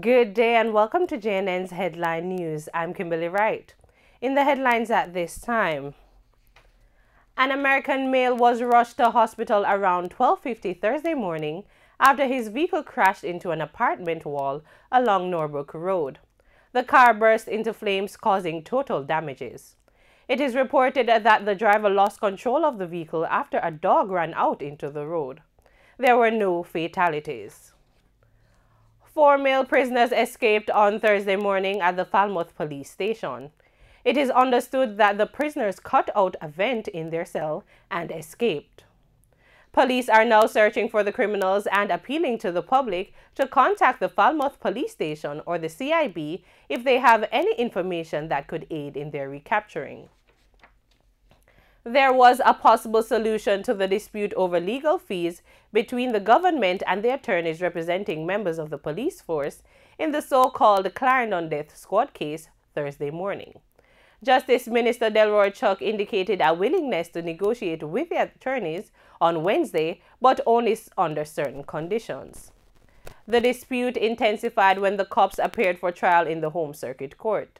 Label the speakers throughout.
Speaker 1: Good day and welcome to JNN's Headline News. I'm Kimberly Wright. In the headlines at this time, an American male was rushed to hospital around 12.50 Thursday morning after his vehicle crashed into an apartment wall along Norbrook Road. The car burst into flames causing total damages. It is reported that the driver lost control of the vehicle after a dog ran out into the road. There were no fatalities. Four male prisoners escaped on Thursday morning at the Falmouth police station. It is understood that the prisoners cut out a vent in their cell and escaped. Police are now searching for the criminals and appealing to the public to contact the Falmouth Police Station or the CIB if they have any information that could aid in their recapturing. There was a possible solution to the dispute over legal fees between the government and the attorneys representing members of the police force in the so-called Clarendon Death Squad case Thursday morning. Justice Minister Delroy Chuck indicated a willingness to negotiate with the attorneys on Wednesday, but only under certain conditions. The dispute intensified when the cops appeared for trial in the Home Circuit Court.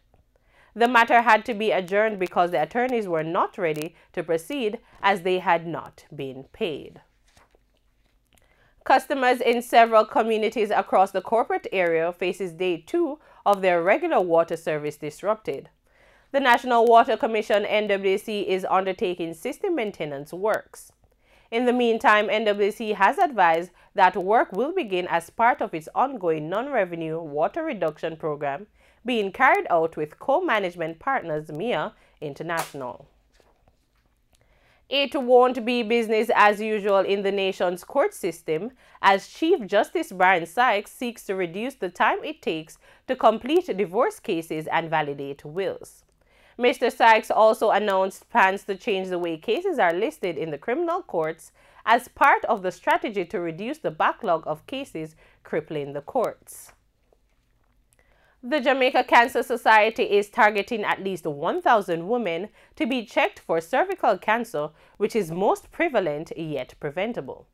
Speaker 1: The matter had to be adjourned because the attorneys were not ready to proceed as they had not been paid. Customers in several communities across the corporate area faces day two of their regular water service disrupted. The National Water Commission NWC is undertaking system maintenance works. In the meantime, NWC has advised that work will begin as part of its ongoing non-revenue water reduction program being carried out with co-management partners Miya International. It won't be business as usual in the nation's court system as Chief Justice Brian Sykes seeks to reduce the time it takes to complete divorce cases and validate wills. Mr. Sykes also announced plans to change the way cases are listed in the criminal courts as part of the strategy to reduce the backlog of cases crippling the courts. The Jamaica Cancer Society is targeting at least 1,000 women to be checked for cervical cancer, which is most prevalent yet preventable.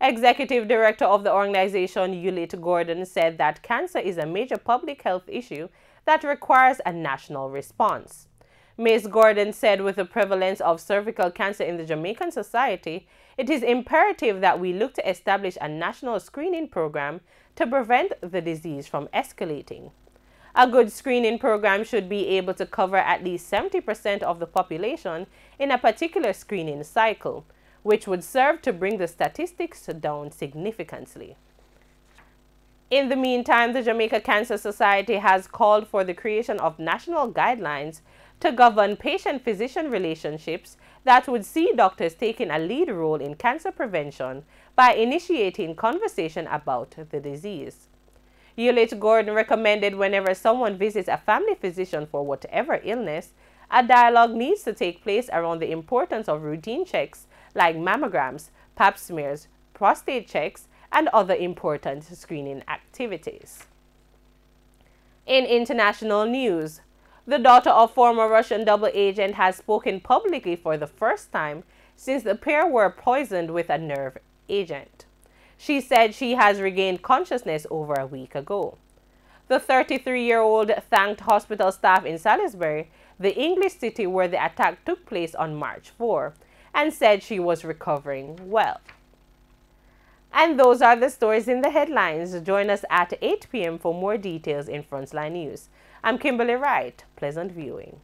Speaker 1: Executive Director of the organization, Yulit Gordon, said that cancer is a major public health issue that requires a national response. Ms. Gordon said with the prevalence of cervical cancer in the Jamaican society, it is imperative that we look to establish a national screening program to prevent the disease from escalating. A good screening program should be able to cover at least 70% of the population in a particular screening cycle, which would serve to bring the statistics down significantly. In the meantime, the Jamaica Cancer Society has called for the creation of national guidelines to govern patient-physician relationships that would see doctors taking a lead role in cancer prevention by initiating conversation about the disease. Yulit Gordon recommended whenever someone visits a family physician for whatever illness, a dialogue needs to take place around the importance of routine checks like mammograms, pap smears, prostate checks, and other important screening activities. In international news, the daughter of former Russian double agent has spoken publicly for the first time since the pair were poisoned with a nerve agent. She said she has regained consciousness over a week ago. The 33-year-old thanked hospital staff in Salisbury, the English city where the attack took place on March 4, and said she was recovering well. And those are the stories in the headlines. Join us at 8 p.m. for more details in Frontline News. I'm Kimberly Wright. Pleasant viewing.